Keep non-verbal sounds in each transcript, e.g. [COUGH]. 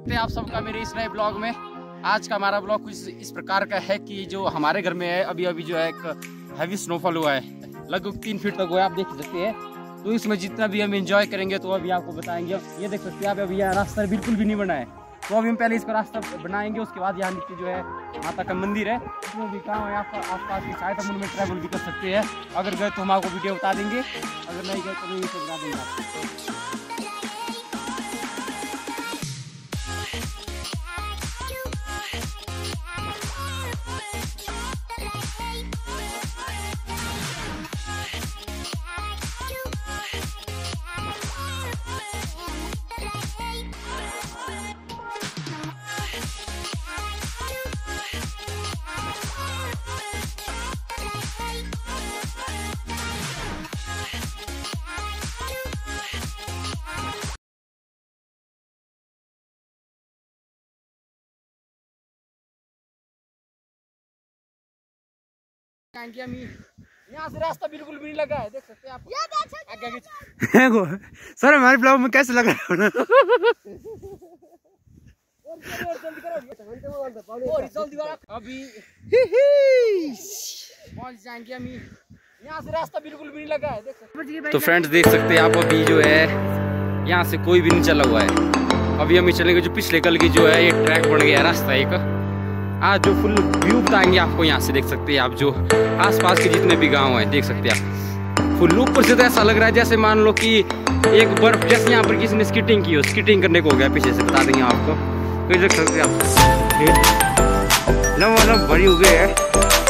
आप सबका मेरे इस नए ब्लॉग में। आज का हमारा ब्लॉग कुछ इस प्रकार का है कि जो हमारे घर में है अभी अभी जो है एक हैवी स्नोफॉल हुआ है। लगभग तीन फीट तक हुआ है, आप देख सकते हैं। तो इसमें जितना भी हम इंजॉय करेंगे तो अभी आपको बताएँगे। ये देख सकते हैं, आप अभी यहाँ रास्ता बिल्कुल भी नहीं बना है। तो अभी हम पहले इसका रास्ता बनाएँगे, उसके बाद यहाँ नीचे जो है माता का मंदिर है। उसमें भी काम है आपका आसपास की सहायता हम उनमें ट्रैवल भी कर सकते हैं। अगर गए तो हम आपको वीडियो बता देंगे। अगर नहीं गए तो भी बता देंगे यहाँ से रास्ता बिल्कुल भी नहीं लगा है देख सकते हैं आप। आगे [LAUGHS] सर हमारे ब्लॉग में कैसे लग रहा ना और जल्दी वाला अभी पहुँच जाएँगे हम यहाँ से रास्ता बिल्कुल भी नहीं लगा है देख सकते तो फ्रेंड्स देख सकते हैं आप अभी जो है यहाँ से कोई भी नहीं चला हुआ है। अभी हम चलेंगे जो पिछले कल की जो है ये ट्रैक बन गया है रास्ता एक। आज जो फुल व्यू बताएँगे आपको यहाँ से देख सकते हैं आप जो आसपास के जितने भी गाँव हैं, देख सकते हैं आप। फुल ऊपर से तो ऐसा लग रहा है जैसे मान लो कि एक बर्फ़ जैसे यहाँ पर किसी ने स्कीटिंग की हो। स्कीटिंग करने को हो गया पीछे से, बता देंगे आपको। तो देख सकते हैं आप। लम बड़ी हो गई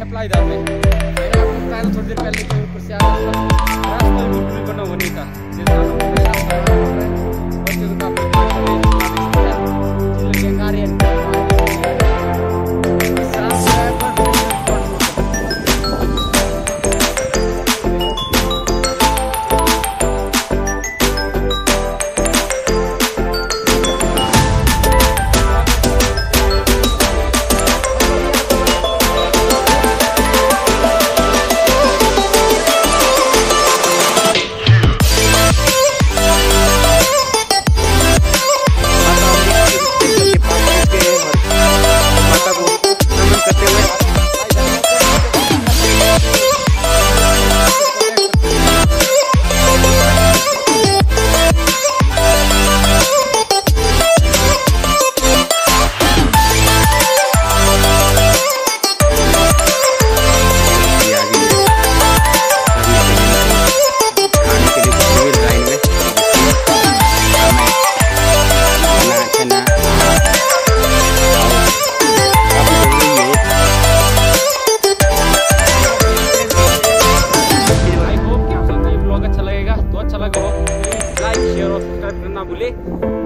हैं प्लाईदार में। मैंने आपको बताया था थोड़ी देर पहले कि ऊपर से आ रहा था। रास्ता बिल्कुल बना नहीं था। जैसे Maboulé.